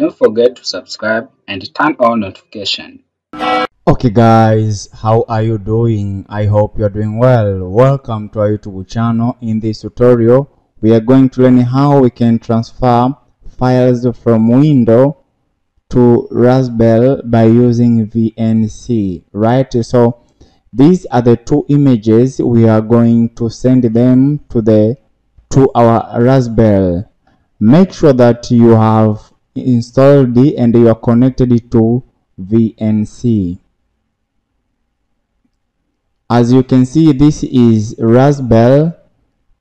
Don't forget to subscribe and turn on notification. Okay guys, how are you doing? I hope you're doing well. Welcome to our YouTube channel. In this tutorial, we are going to learn how we can transfer files from Windows to Raspberry by using VNC, right? So these are the two images we are going to send them to the to our Raspberry. Make sure that you have installed it and you are connected to VNC. As you can see, this is Raspberry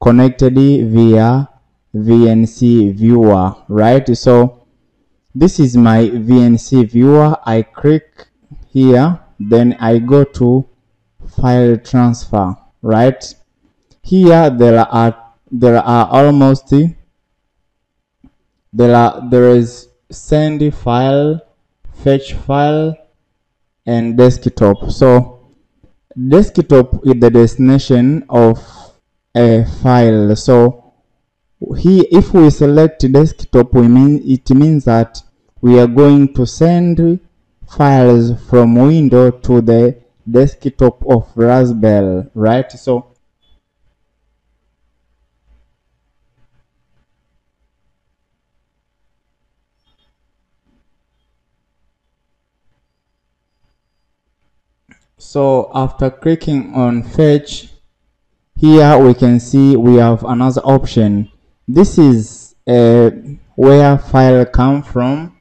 connected via VNC viewer, right? So this is my VNC viewer. I click here, then I go to file transfer, right? Here there are there are almost there are there is send file, fetch file, and desktop. So desktop is the destination of a file so here if we select desktop we mean it means that we are going to send files from window to the desktop of raspberry right so so after clicking on fetch here we can see we have another option. This is uh, where file come from.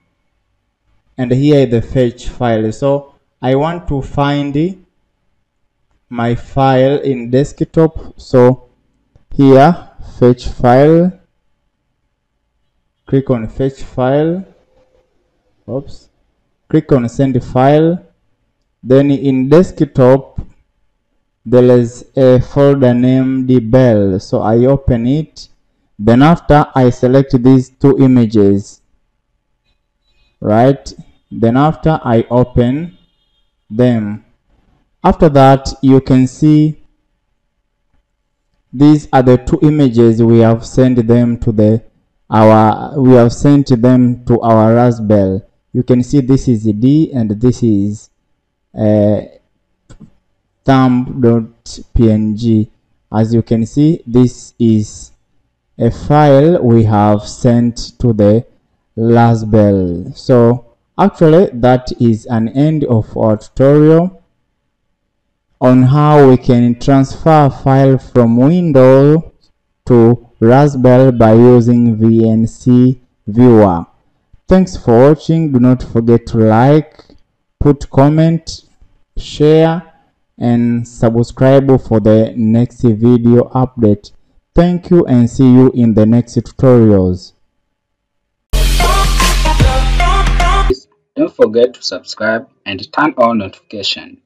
And here the fetch file. So I want to find my file in desktop. So here fetch file. Click on fetch file. Oops. Click on send file then in desktop there is a folder named bell so i open it. Then after i select these two images. Right? Then after i open them. After that you can see these are the two images we have sent them to the our we have sent them to our raspberry. You can see this is d and this is uh, thumb.png as you can see this is a file we have sent to the raspberry so actually that is an end of our tutorial on how we can transfer a file from windows to raspberry by using vnc viewer. Thanks for watching. Do not forget to like put comment share and subscribe for the next video update thank you and see you in the next tutorials Don't forget to subscribe and turn on notification.